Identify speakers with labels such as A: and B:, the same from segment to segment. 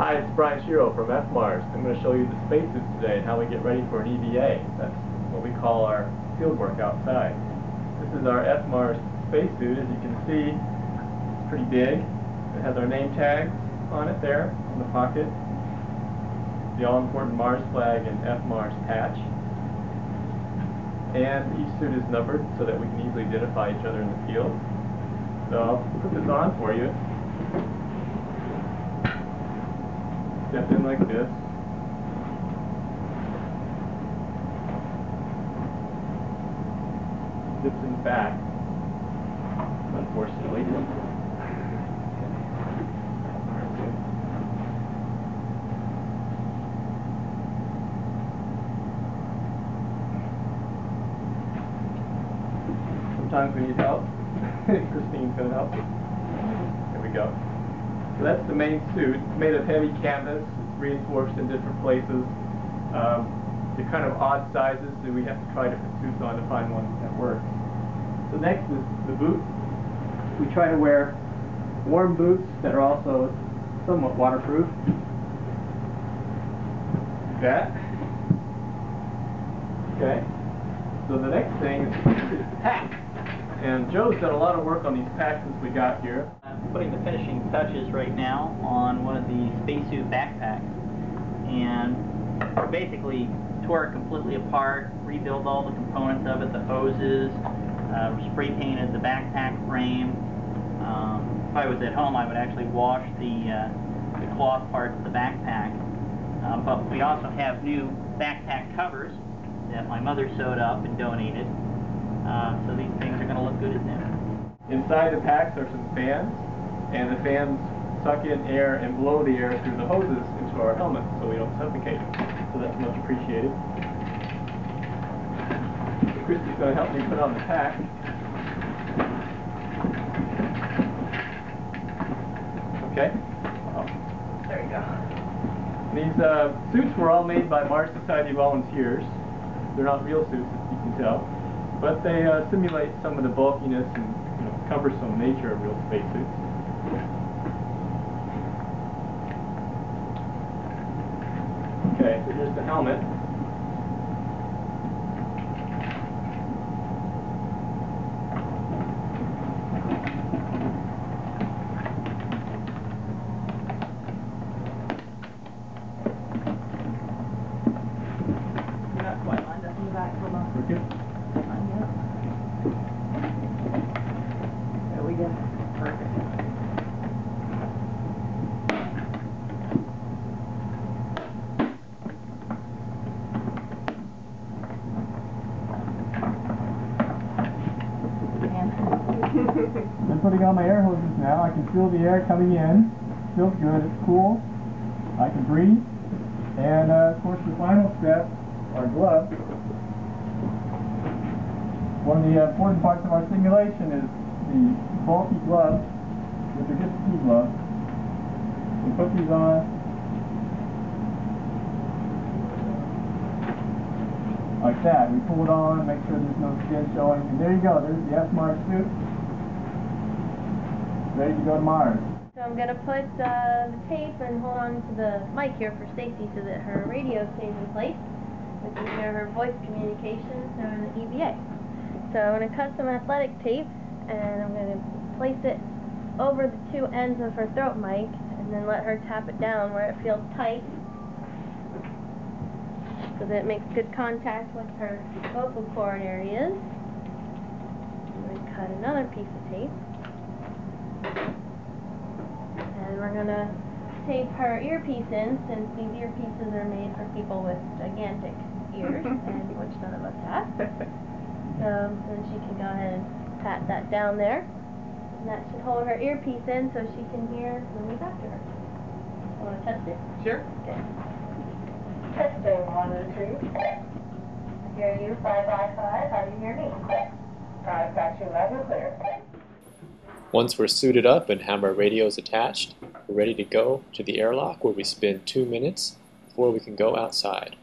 A: Hi, it's Brian Shiro from FMARS. I'm going to show you the spacesuits today and how we get ready for an EVA. That's what we call our field work outside. This is our FMARS spacesuit. As you can see, it's pretty big. It has our name tags on it there in the pocket. The all-important Mars flag and FMARS patch. And each suit is numbered so that we can easily identify each other in the field. So I'll put this on for you. Step in like this. Zips in back, unfortunately. Sometimes we need help. Christine's going to help. Here we go. So that's the main suit. It's made of heavy canvas. It's reinforced in different places. Um, they're kind of odd sizes, so we have to try different suits on to find one that works. So next is the boots. We try to wear warm boots that are also somewhat waterproof. That. Okay. So the next thing is pack. And Joe's done a lot of work on these packs since we got here.
B: I'm putting the finishing touches right now on one of the spacesuit backpacks. And basically tore it completely apart, rebuilt all the components of it, the hoses, uh, spray painted the backpack frame. Um, if I was at home, I would actually wash the, uh, the cloth parts of the backpack. Um, but we also have new backpack covers that my mother sewed up and donated. Uh, so these things are going to look good as new.
A: Inside the packs are some fans, and the fans suck in air and blow the air through the hoses into our helmets so we don't suffocate. So that's much appreciated. So Christy's going to help me put on the pack. Okay. Oh, there you go. These uh, suits were all made by Mars Society volunteers. They're not real suits, as you can tell but they uh, simulate some of the bulkiness and you know, cumbersome nature of real spacesuits. Okay, so here's the helmet.
C: You're not quite lined up in the back, hold on.
A: Okay.
C: Line up. There we go. Perfect.
A: I'm putting on my air hoses now. I can feel the air coming in. Feels good. It's cool. I can breathe. And uh, of course, the final step are gloves. One of the uh, important parts of our simulation is the bulky gloves, which are just ski gloves. We put these on. Like that. We pull it on, make sure there's no skin showing. And there you go. There's the FMARS suit. Ready to go to.
D: So I'm gonna put uh, the tape and hold on to the mic here for safety so that her radio stays in place. We can hear her voice communications during the EVA. So I'm gonna cut some athletic tape and I'm gonna place it over the two ends of her throat mic and then let her tap it down where it feels tight so that it makes good contact with her vocal cord areas. I'm gonna cut another piece of tape. And we're gonna tape her earpiece in since these earpieces are made for people with gigantic ears, and which none of us have. So um, then she can go ahead and pat that down there. And that should hold her earpiece in so she can hear when we talk to her. Wanna test it?
C: Sure.
D: Okay.
E: Testing one, two. I hear you, five five five five. How do you hear me? I've got you loud and clear.
F: Once we're suited up and have our radios attached, we're ready to go to the airlock where we spend two minutes before we can go outside.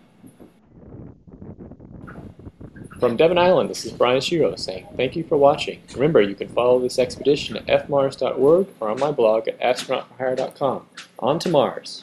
F: From Devon Island, this is Brian Shiro saying thank you for watching. Remember, you can follow this expedition at fmars.org or on my blog at astronautforhire.com. On to Mars!